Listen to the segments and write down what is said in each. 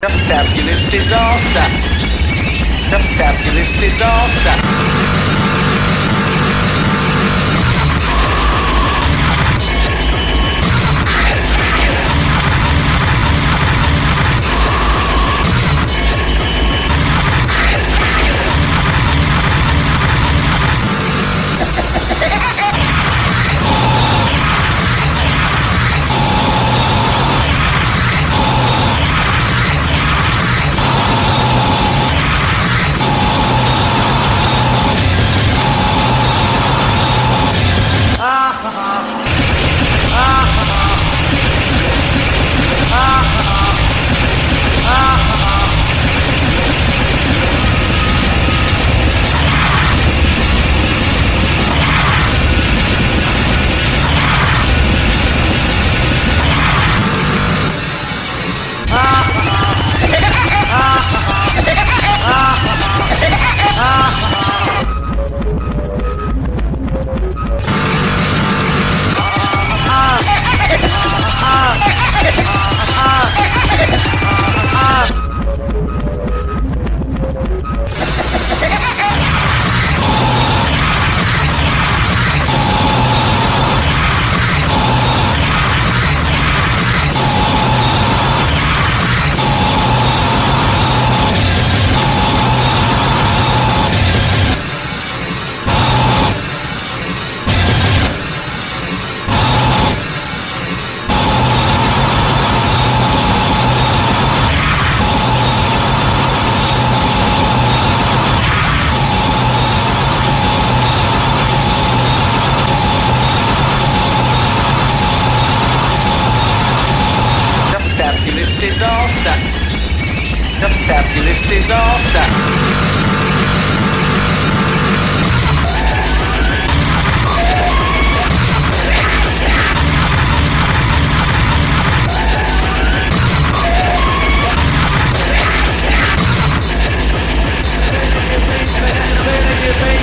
A fabulous disaster. A fabulous disaster. Disaster. A fabulous disaster.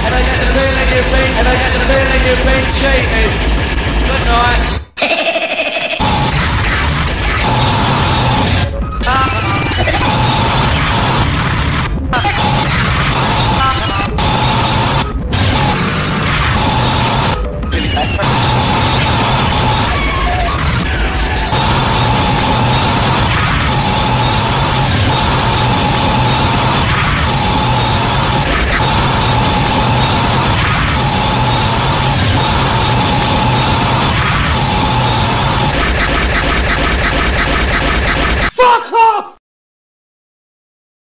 and I get the feeling you've been, and I get the feeling you've been cheated. Good night.